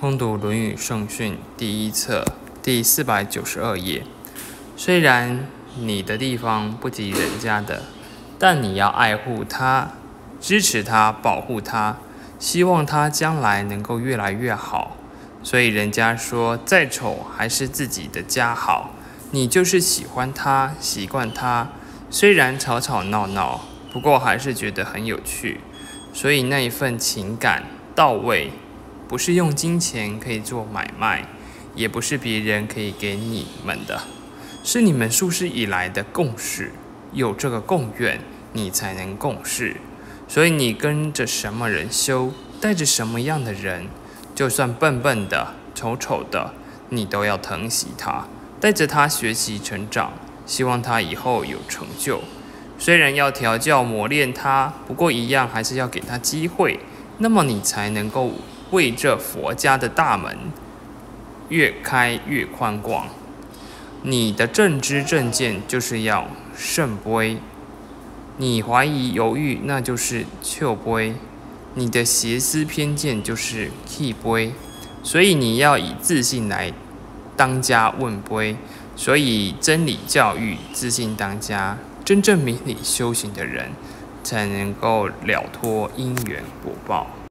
通读《论语圣训》第一册第四百九十二页。虽然你的地方不及人家的，但你要爱护他，支持他，保护他，希望他将来能够越来越好。所以人家说，再丑还是自己的家好。你就是喜欢他，习惯他，虽然吵吵闹闹，不过还是觉得很有趣。所以那一份情感到位。不是用金钱可以做买卖，也不是别人可以给你们的，是你们数世以来的共识。有这个共愿，你才能共事。所以你跟着什么人修，带着什么样的人，就算笨笨的、丑丑的，你都要疼惜他，带着他学习成长，希望他以后有成就。虽然要调教磨练他，不过一样还是要给他机会，那么你才能够。为这佛家的大门越开越宽广，你的正知正见就是要圣杯，你怀疑犹豫那就是丘杯，你的邪思偏见就是弃杯，所以你要以自信来当家问杯，所以真理教育自信当家，真正明理修行的人才能够了脱因缘果报。